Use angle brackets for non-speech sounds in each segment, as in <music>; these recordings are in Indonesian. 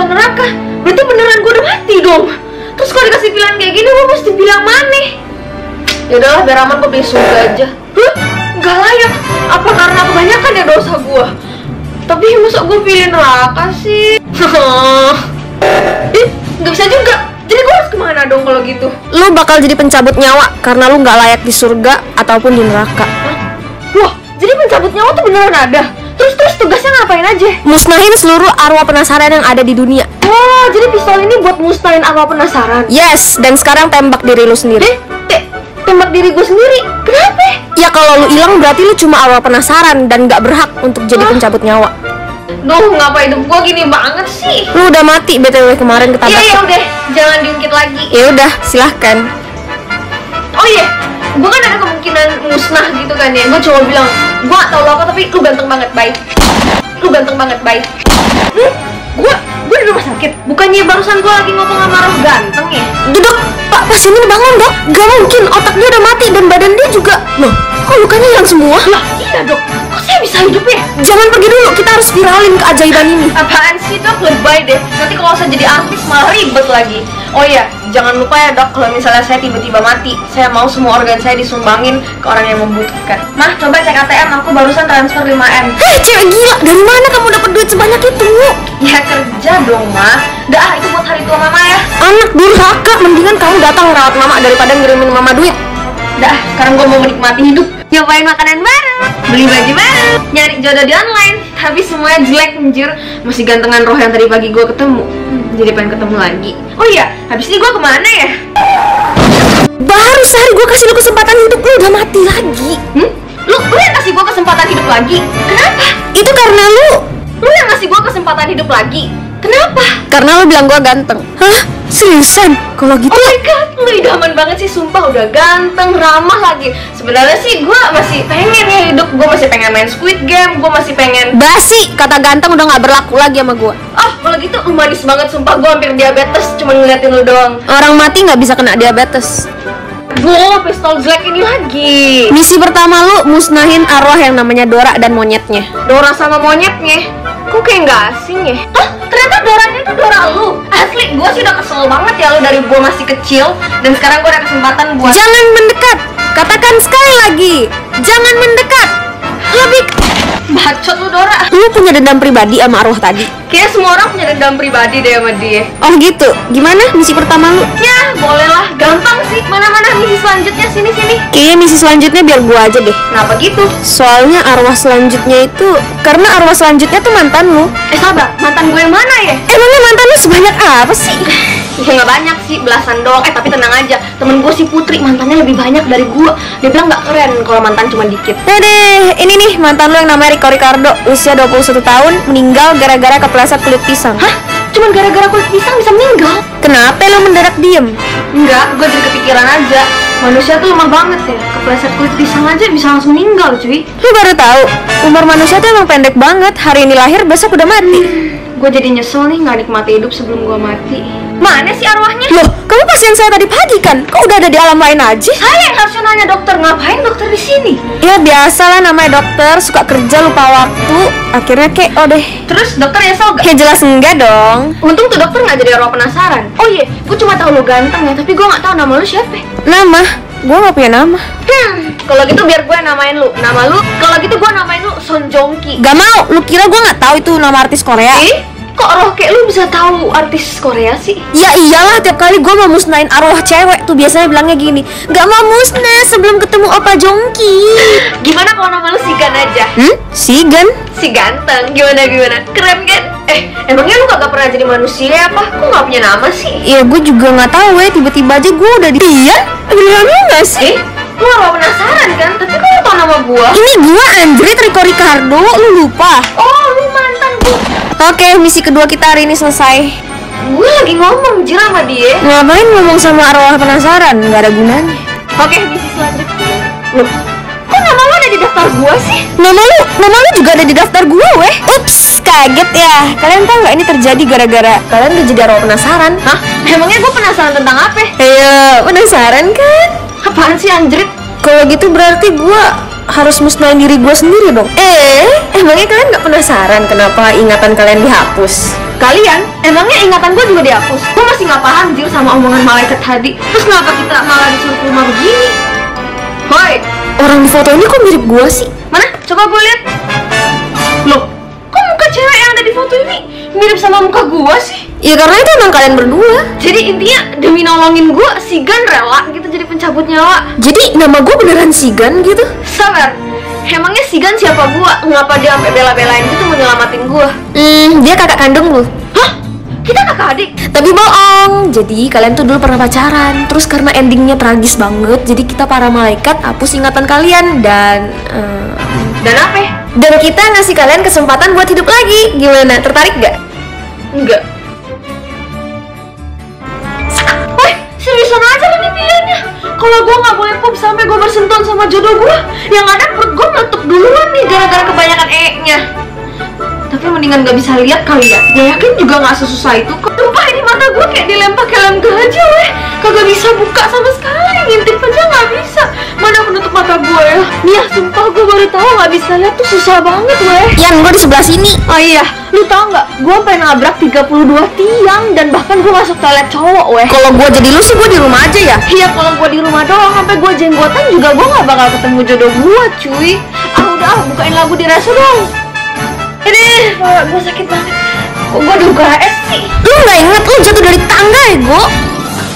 atau neraka berarti beneran gue udah mati dong. Terus kalau dikasih pilihan kayak gini gue mesti bilang mana? Ya udahlah biar aman gue pilih surga aja. Hah? Gak layak. Apa karena kebanyakan ya dosa gue tapi masa gue pilih neraka sih? <laughs> Ih, nggak bisa juga. Jadi gue harus ke mana dong kalau gitu? Lu bakal jadi pencabut nyawa karena lu nggak layak di surga ataupun di neraka. wah jadi pencabut nyawa tuh beneran ada terus terus tugasnya ngapain aja Musnahin seluruh arwah penasaran yang ada di dunia. wah jadi pistol ini buat musnahin apa penasaran Yes, dan sekarang tembak diri lu sendiri. eh te- tembak diri gue sendiri kenapa Ya kalau lu hilang berarti lu cuma arwah penasaran dan nggak berhak untuk jadi Hah? pencabut nyawa. Duh, ngapa hidup gue gini banget sih? Lu udah mati btw kemarin ketabrak. Iya, iya udah, jangan diungkit lagi. Ya udah, silahkan. Oh iya, gue kan ada kemungkinan musnah gitu kan ya. Gue cuma bilang, gue gak tau lo apa tapi lu ganteng banget, baik. Lu ganteng banget, baik. Hmm? Gue, gue di rumah sakit. Bukannya barusan gue lagi ngomong sama Roh ganteng ya? Duduk, Pak Pasien bangun dok. Gak mungkin otak dia udah mati dan badan dia juga. Loh, kok lukanya hilang semua? Lah, iya dok. Saya bisa hidup ya? Jangan pergi dulu, kita harus viralin keajaiban ini. Apaan sih dok, lebay deh Nanti kalau saya jadi artis malah ribet lagi Oh iya, jangan lupa ya dok Kalau misalnya saya tiba-tiba mati Saya mau semua organ saya disumbangin ke orang yang membutuhkan Mah, coba cek ATM Aku barusan transfer 5M Hei, cewek gila, dari mana kamu dapat duit sebanyak itu? Ya kerja dong, Mah Dah, ah, itu buat hari tua mama ya Anak durhaka, mendingan kamu datang rawat mama daripada ngirimin mama duit. Dah, sekarang gue mau menikmati hidup Nyobain makanan baru Beli baju baru Nyari jodoh di online Tapi semuanya jelek anjir Masih gantengan roh yang tadi pagi gue ketemu Hmm, Jadi pengen ketemu lagi Oh iya, habis ini gue ke mana ya? Baru sehari gue kasih lu kesempatan hidup, lu udah mati lagi. Hmm? Lu, lu yang kasih gue kesempatan hidup lagi? Kenapa? Itu karena lu, Lu yang ngasih gue kesempatan hidup lagi? Kenapa? karena lu bilang gue ganteng. Hah? Seriusan? Kalau gitu, Oh my god, lu idaman banget sih Sumpah udah ganteng, ramah lagi Sebenarnya sih gue masih pengen ya hidup Gue masih pengen main Squid Game Gue masih pengen basi kata ganteng udah nggak berlaku lagi sama gue. Oh, kalau gitu lu manis banget Sumpah gue hampir diabetes Cuma ngeliatin lu doang Orang mati nggak bisa kena diabetes. Gue pistol jelek ini lagi Misi pertama lu musnahin arwah yang namanya Dora dan monyetnya. Dora sama monyetnya Kok kayak nggak asing ya? Hah? Ternyata Doranya itu Dora lu Asli, gue sih udah kesel banget ya lu dari gue masih kecil Dan sekarang gue ada kesempatan buat Jangan mendekat. Katakan sekali lagi, jangan mendekat. Lebih Bacot lu Dora lu punya dendam pribadi sama arwah tadi. Kayaknya semua orang punya dendam pribadi deh sama dia Oh gitu. Gimana misi pertama lu? Ya, bolehlah Gampang sih Mana-mana misi selanjutnya Sini-sini Kayaknya misi selanjutnya biar gua aja deh. Kenapa gitu? Soalnya arwah selanjutnya itu karena arwah selanjutnya tuh mantan lu. Eh sabar, mantan gue yang mana ya? Emangnya mantan lu sebanyak apa sih? <laughs> Ya nggak banyak sih, belasan doang. Eh tapi tenang aja, temen gue si Putri mantannya lebih banyak dari gue Dia bilang nggak keren kalau mantan cuma dikit. Nah deh, ini nih mantan lu yang namanya Rico Ricardo Usia 21 tahun, meninggal gara-gara kepleset kulit pisang. Hah? Cuman gara-gara kulit pisang bisa meninggal? Kenapa lu mendadak diem? Enggak, gue jadi kepikiran aja. Manusia tuh lemah banget ya. Kepleset kulit pisang aja bisa langsung meninggal cuy. Lu baru tahu, umur manusia tuh emang pendek banget. Hari ini lahir, besok udah mati. Gue jadi nyesel nih nggak nikmati hidup sebelum gue mati Mana sih arwahnya? Loh, kamu pasien saya tadi pagi kan? Kok udah ada di alam lain aja? Saya yang harusnya nanya dokter, ngapain dokter di sini? Ya biasalah namanya dokter, suka kerja lupa waktu Akhirnya kayak, oh deh Terus dokter nyesel gak? Ya jelas enggak dong Untung tuh dokter nggak jadi arwah penasaran. Oh iya, gue cuma tahu lu ganteng ya, tapi gue nggak tahu nama lu siapa. Nama? Gue gak punya nama Hmm, kalau gitu biar gue namain lu. Nama lu, kalau gitu gue namain lu Son Jongki. Gak mau, lu kira gue gak tahu itu nama artis Korea? Eh, kok roh kayak lu bisa tahu artis Korea sih? Ya iyalah tiap kali gue mau musnahin arwah cewek tuh biasanya bilangnya gini Gak mau musnah sebelum ketemu Opa Jongki <laughs> Gimana kalau nama lu Sigan aja? Hmm? Sigan? Si ganteng, gimana gimana? Keren kan? Eh, emangnya lu kagak pernah jadi manusia apa? Kok nggak punya nama sih? Ya gue juga gak tahu ya tiba-tiba aja gue udah di Iya? Bilang lu gak sih? Eh, lu arwah penasaran kan? Tapi kok lu tau nama gua? Ini gue Andre Rico Ricardo, lu lupa Oh, Oke, misi kedua kita hari ini selesai Gue lagi ngomong jir sama dia. Ngapain ngomong sama arwah penasaran? Gak ada gunanya Oke, misi selanjutnya. Loh, kok nama lu ada di daftar gua sih? Nama lu, nama lu juga ada di daftar gue weh Ups, kaget ya Kalian tahu nggak ini terjadi gara-gara kalian udah jadi arwah penasaran Hah? Emangnya gue penasaran tentang apa? Ayo, penasaran kan? Apaan sih anjrit? Kalau gitu berarti gue harus musnahin diri gue sendiri dong. Eh, emangnya kalian nggak penasaran kenapa ingatan kalian dihapus? Kalian, emangnya ingatan gue juga dihapus? Gue masih nggak paham Jir sama omongan malaikat tadi Terus kenapa kita malah disuruh ke rumah begini? Hoi, Orang di foto ini kok mirip gue sih? mana? Coba gue lihat Loh, cewek yang ada di foto ini mirip sama muka gue sih? Ya karena itu emang kalian berdua. Jadi intinya demi nolongin gue, si Gan rela gitu jadi pencabut nyawa Jadi nama gue beneran Sigan gitu? Sabar, emangnya si Gan siapa gue? Ngapa dia sampai bela-belain gitu mau nyelamatin gue? Hmm, dia kakak kandung lu. Hah? Kita kakak adik? Tapi bohong. Jadi kalian tuh dulu pernah pacaran. Terus karena endingnya tragis banget, jadi kita para malaikat hapus ingatan kalian dan eh, Dan apa? Dan kita ngasih kalian kesempatan buat hidup lagi. Gimana? Tertarik gak? Enggak. Woi, seriusan aja nih pilihannya. Kalau gue nggak boleh pup sampai gue bersentuhan sama jodoh gue, yang ada perut gue meletup duluan nih gara-gara kebanyakan e-nya. Tapi mendingan gak bisa lihat kali ya. Gue yakin juga nggak sesusah itu. kok. Gue kayak dilempar ke lem gajah weh. Kagak bisa buka sama sekali. Ngintip aja nggak bisa. Mana penutup mata gue ya? Nih ya, sumpah gue baru tahu nggak bisa lihat tuh susah banget weh. Yan, gue di sebelah sini. Oh iya, lu tau nggak? Gue pengen nabrak 32 tiang dan bahkan gue masuk toilet cowok, weh. Kalau gue jadi lu sih gue di rumah aja ya. Iya, kalau gue di rumah doang sampai gue jenggotan juga gue nggak bakal ketemu jodoh gue, cuy. Ah udah, ah, bukain lagu di reso dong. Ini, gue sakit banget. Kok gue di UKS sih? Lu nggak inget lu jatuh dari tangga ya, Go?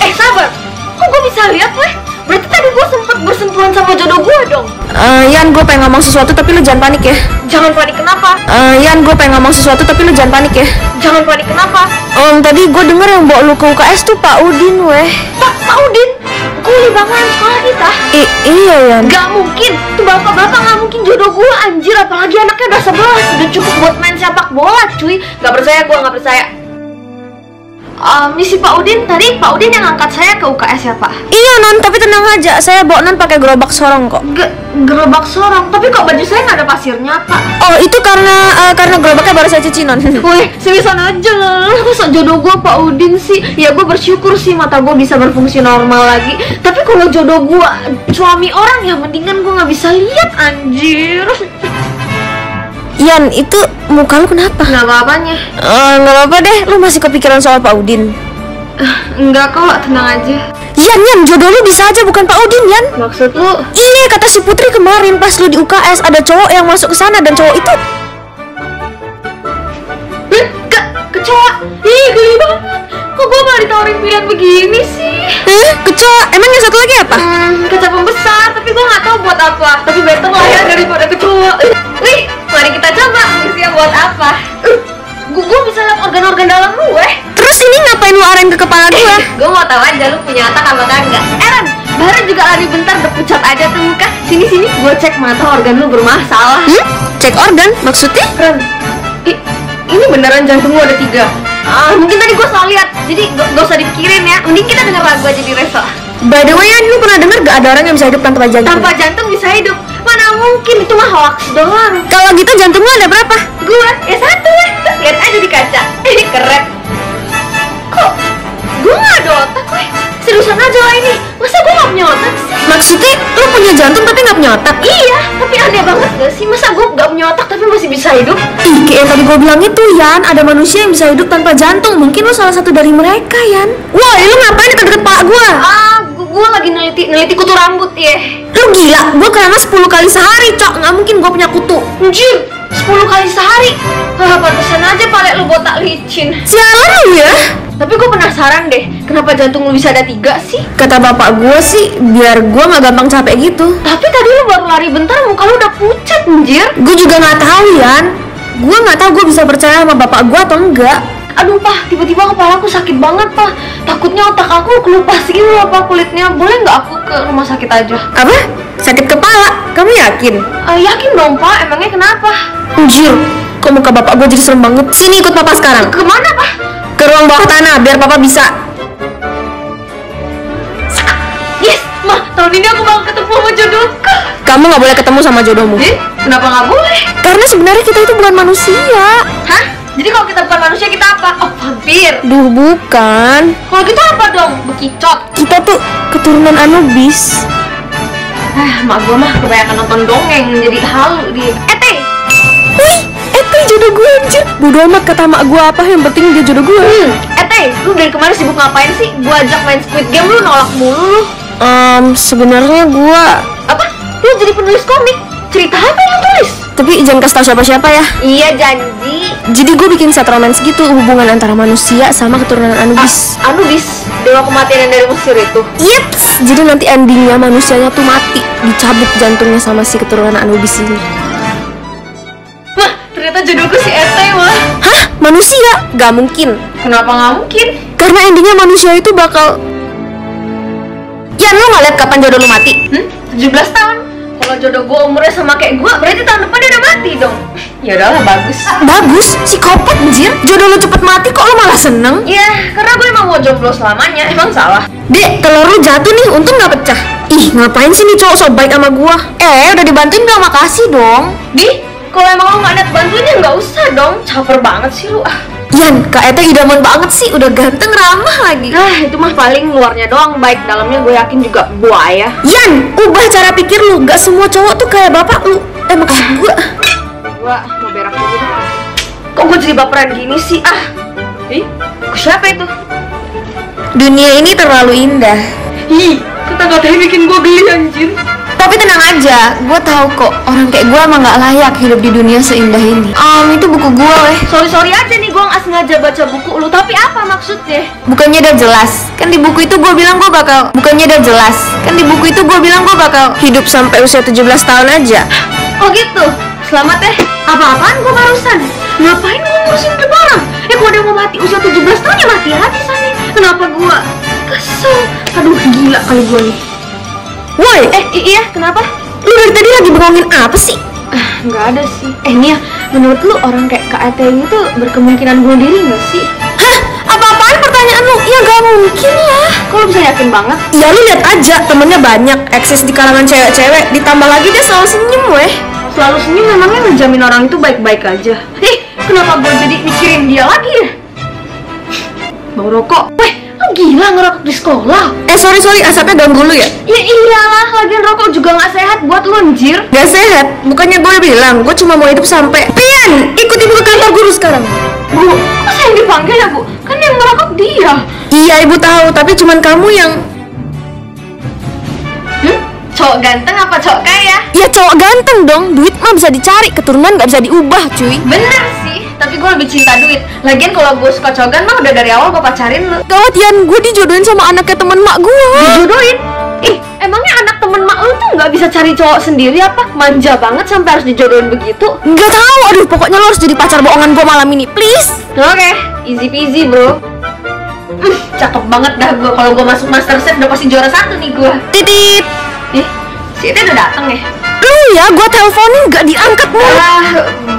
Eh sabar, kok gue bisa lihat, weh? Berarti tadi gue sempet bersentuhan sama jodoh gue dong. Eh, Yan, gue pengen ngomong sesuatu tapi lu jangan panik ya. Jangan panik kenapa? Eh, Yan, gue pengen ngomong sesuatu tapi lu jangan panik ya. Jangan panik kenapa? Om, tadi gue denger yang bawa lu ke UKS tuh Pak Udin, weh. Pak, Pak Udin, kuli bakalan sekolah kita. I iya, Yan. Gak mungkin, tuh bapak-bapak gak mungkin jodoh gue anjir. Apalagi anaknya udah 11, udah cukup buat main sepak bola cuy. Gak percaya gue, gak percaya Eh, Misi Pak Udin, tadi Pak Udin yang angkat saya ke UKS ya Pak? Iya, Non, tapi tenang aja. Saya bawa Non pakai gerobak sorong kok. Ge gerobak sorong, tapi kok baju saya gak ada pasirnya Pak? Oh, itu karena eh, karena gerobaknya baru saya cuci, Non. <laughs> Wih, seriusan aja lah Masa jodoh gue Pak Udin sih? Ya gue bersyukur sih mata gue bisa berfungsi normal lagi Tapi kalau jodoh gue suami orang ya mendingan gue gak bisa lihat anjir <laughs> Yan, itu muka lu kenapa? Gak apa-apanya Eh, nggak apa-apa deh, lu masih kepikiran soal Pak Udin. Enggak kok, tenang aja Yan, Yan, jodoh lu bisa aja bukan Pak Udin, Yan. Maksud lu Iya, kata si Putri kemarin pas lu di UKS ada cowok yang masuk ke sana dan cowok itu Eh, ke kecoa ih geli banget kok gue malah ditawarin pilihan begini sih Eh, kecoa. Emang yang satu lagi apa? hmm, kaca pembesar tapi gue nggak tahu buat apa tapi better lah ya daripada kecoa Eh, wih mari kita coba siap buat apa gue gue bisa lihat organ-organ dalam lu eh Terus ini ngapain lu arahin ke kepala gua? gue mau tahu aja lu punya otak apa kagak Eren baru juga lari bentar udah pucat aja tuh muka sini sini gue cek mata organ lu bermasalah Hmm? Cek organ maksudnya? Ren, ini beneran jantung lu ada tiga. Ah, mungkin tadi gue salah lihat, jadi gak, gak usah dipikirin ya. Mending kita denger lagu aja di reso. By the way, Yan, lu pernah denger gak ada orang yang bisa hidup tanpa jantung? Tanpa jantung bisa hidup, mana mungkin itu mah hoax doang. Kalau gitu jantung lu ada berapa? Gue ya satu lah, Tuh, lihat aja di kaca. Eh, keren. Kok gue gak ada otak, weh? Seriusan aja lah ini. Masa gue gak punya otak sih? Maksudnya lu punya jantung tapi nggak punya otak? Iya, tapi aneh banget gak sih? Masa gue gak punya otak tapi masih bisa hidup? Ih, kayak yang tadi gue bilang itu, Yan Ada manusia yang bisa hidup tanpa jantung Mungkin lu salah satu dari mereka, Yan Wah, lu ngapain deket-deket pak gue? Ah, gue lagi neliti neliti kutu rambut ya. Lu gila, gue kena 10 kali sehari, Cok Nggak mungkin gue punya kutu Anjir, 10 kali sehari. Wah, pantesan aja pale lu botak licin. Lu ya? Tapi gue penasaran deh, kenapa jantung lu bisa ada tiga sih? Kata bapak gue sih, biar gue nggak gampang capek gitu. Tapi tadi lu baru lari bentar, muka lu udah pucat, anjir. Gue juga nggak tahu, Yan. Gue nggak tahu gue bisa percaya sama bapak gue atau enggak Aduh, Pak, tiba-tiba kepala aku sakit banget, Pak Takutnya otak aku kelupas gitu apa kulitnya Boleh nggak aku ke rumah sakit aja? Apa? Sakit kepala? Kamu yakin? Eh, yakin dong, Pak, emangnya kenapa? Anjir, kok muka bapak gue jadi serem banget Sini ikut papa sekarang Ke mana, Pak? Ke ruang bawah tanah, biar papa bisa Yes, Ma, tahun ini aku bakal ketemu sama jodohku Kamu nggak boleh ketemu sama jodohmu Eh, kenapa nggak boleh? Karena sebenarnya kita itu bukan manusia Hah? Jadi kalau kita bukan manusia kita apa? Oh, vampir. Duh, bukan Kalau kita apa dong? Bekicot. Kita tuh keturunan Anubis Ah, mak gua mah kebanyakan nonton dongeng jadi halu dia. Eh, Teh, Wih, Ete jodoh gue anjir Bodo amat kata mak gue apa yang penting dia jodoh gue Hmm, eh Teh, lu dari kemarin sibuk ngapain sih? Gua ajak main Squid Game lu nolak mulu lu. Um, sebenarnya gue Apa? Lu jadi penulis komik? Cerita apa yang lu tulis? Tapi jangan kasih tau siapa-siapa ya Iya janji. Jadi gue bikin set romance gitu Hubungan antara manusia sama keturunan Anubis Anubis, dewa kematian yang dari Mesir itu. Yeps, jadi nanti endingnya manusianya tuh mati Dicabut jantungnya sama si keturunan Anubis ini Wah, ternyata jodohku si Ete mah. Hah? Manusia? Gak mungkin Kenapa nggak mungkin? Karena endingnya manusia itu bakal Yan, lo gak liat kapan jodoh lu mati? Hmm? 17 tahun. Kalau jodoh gua umurnya sama kayak gua, berarti tahun mati dong. Ya udahlah bagus. Bagus, psikopat anjir Jodoh lu cepet mati kok lo malah seneng? Ya, karena gue emang mau jomblo selamanya. Emang salah. Dek, telur lu jatuh nih, untung gak pecah Ih, ngapain sih nih cowok so baik sama gua? Eh, udah dibantuin gak makasih dong Di, kalau emang lo nggak niat bantuin ya nggak usah dong. Caper banget sih lu. Ah. Yan, Kak Eta idaman banget sih, udah ganteng ramah lagi Ah, itu mah paling luarnya doang baik, dalamnya gue yakin juga buaya. Yan, ubah cara pikir lu, gak semua cowok tuh kayak bapak lu Eh, maksud gua Gua mau berak dulu. Kok gue jadi baperan gini sih? Ah. Ih, siapa itu? Dunia ini terlalu indah Ih, kata-katanya bikin gue geli anjir. Tapi tenang aja, gue tahu kok orang kayak gue emang gak layak hidup di dunia seindah ini Um, itu buku gue weh Sorry sorry aja nih gue nggak sengaja baca buku lu, tapi apa maksudnya? Bukannya udah jelas Kan di buku itu gue bilang gue bakal Bukannya udah jelas Kan di buku itu gue bilang gue bakal Hidup sampai usia 17 tahun aja Oh gitu, selamat ya. Apa-apaan gue barusan? Ngapain gue ngurusin hidup orang? Eh kalau dia mau mati usia 17 tahun ya mati aja sana. Kenapa gue kesel? Aduh gila kali gue nih. Woi, eh iya kenapa? lu dari tadi lagi bengongin apa sih? Ah nggak ada sih. Eh Nia, menurut lu orang kayak Kak Ate ini tuh berkemungkinan bunuh diri nggak sih? Hah? Apa-apaan pertanyaan lu? Ya gak mungkin lah Kok lu bisa yakin banget? Ya lu lihat aja temennya banyak Eksis di kalangan cewek-cewek Ditambah lagi dia selalu senyum weh Selalu senyum memangnya ngejamin orang itu baik-baik aja. Eh kenapa gue jadi mikirin dia lagi ya? Bau rokok. Weh, lu gila ngerokok di sekolah? Eh sorry sorry asapnya ganggu lu ya? Ya iyalah, lagian rokok juga nggak sehat buat lu anjir. Gak sehat, bukannya gue bilang gue cuma mau hidup sampai Pian, ikut ibu ke kantor guru sekarang Bu, kok saya yang dipanggil ya bu? Kan yang merokok dia. Iya ibu tahu, tapi cuman kamu yang? Cowok ganteng apa cowok kaya? Ya cowok ganteng dong, duit mah bisa dicari, keturunan gak bisa diubah cuy Bener sih, tapi gue lebih cinta duit. Lagian kalau gue suka cogan mah udah dari awal gue pacarin lu. Gawat Yan, gue dijodohin sama anaknya teman mak gue Dijodohin? Ih, emangnya anak temen mak lu tuh nggak bisa cari cowok sendiri apa? Manja banget sampai harus dijodohin begitu? Gak tahu, aduh pokoknya lo harus jadi pacar bohongan gue malam ini, please Oke, easy peasy bro. Hmm, cakep banget dah gue. Kalau gue masuk master chef udah pasti juara satu nih gue. Titit Ih, si Ete udah dateng ya? Lu ya, gue teleponin gak diangkat mulu Ah,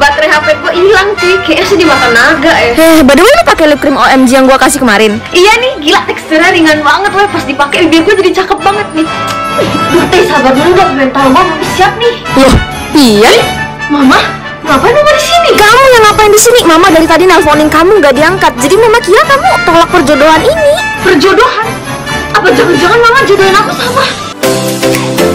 baterai HP gue hilang cuy. Kayaknya sih dimakan naga ya. Eh, by the way lu pakai lip cream OMG yang gue kasih kemarin Iya nih, gila teksturnya ringan banget weh Pas dipakai bibir gue jadi cakep banget nih teh sabar dulu dong Mental gue belum siap nih Loh, iya Mama, ngapain mama di sini? Kamu yang ngapain di sini? Mama dari tadi nelponin kamu gak diangkat. Jadi mama kira kamu tolak perjodohan ini. Perjodohan? Apa jangan-jangan mama jodohin aku sama Thank